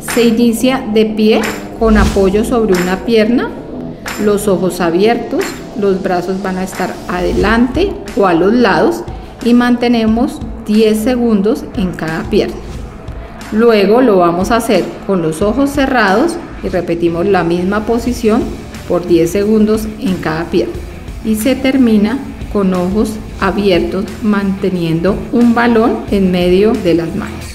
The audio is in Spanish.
Se inicia de pie con apoyo sobre una pierna, los ojos abiertos, los brazos van a estar adelante o a los lados y mantenemos 10 segundos en cada pierna. Luego lo vamos a hacer con los ojos cerrados y repetimos la misma posición por 10 segundos en cada pierna. Y se termina con ojos abiertos manteniendo un balón en medio de las manos.